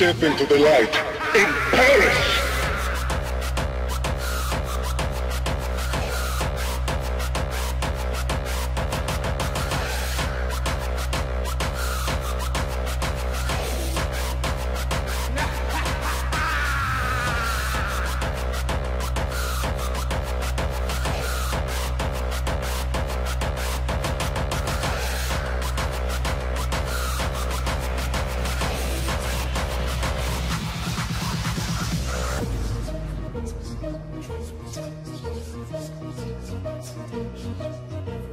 Step into the light in Paris! Thank you.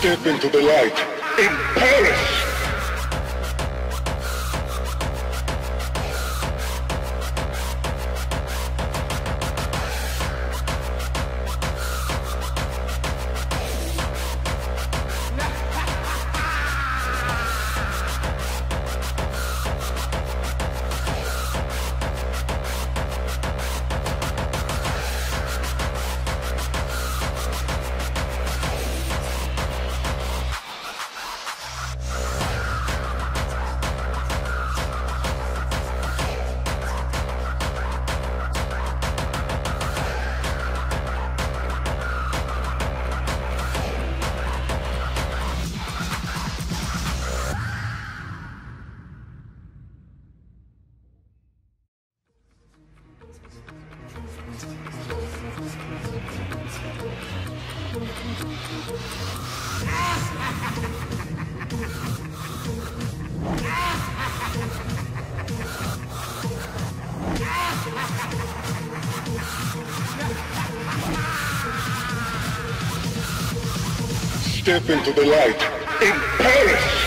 Step into the light in Paris! Step into the light in Paris!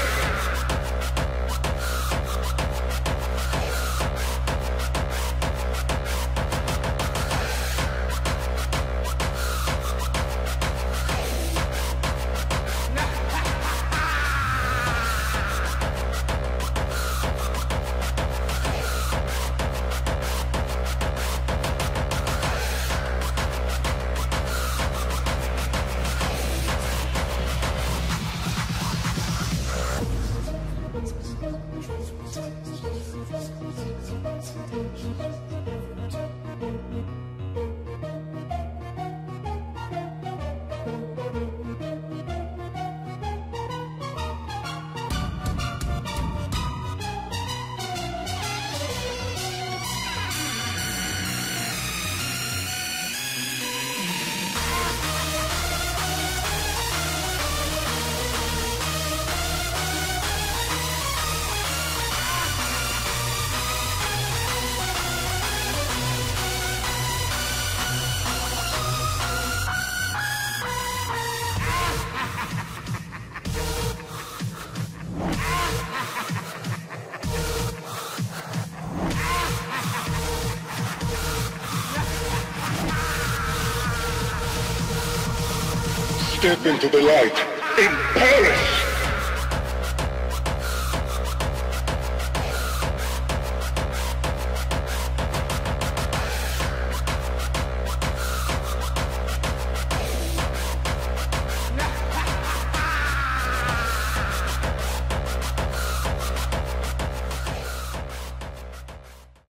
Step into the light in Paris!